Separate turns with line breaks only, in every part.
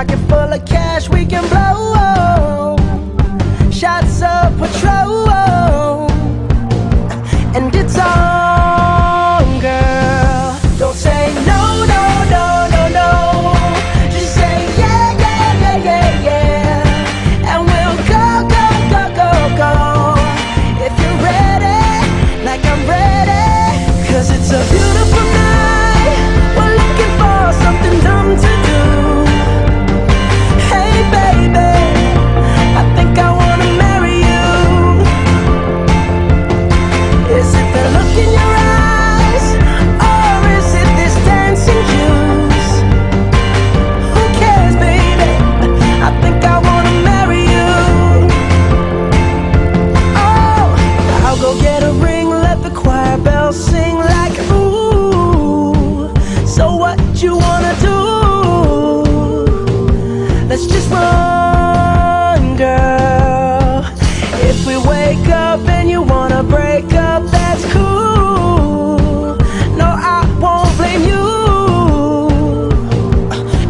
Pocket full of cash we can blow. Shots of Patrón And it's on a breakup that's cool. No, I won't blame you.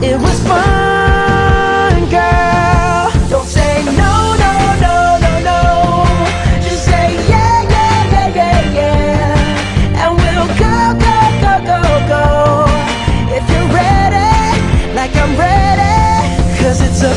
It was fun, girl. Don't say no, no, no, no, no. Just say yeah, yeah, yeah, yeah, yeah. And we'll go, go, go, go, go. If you're ready, like I'm ready. Cause it's a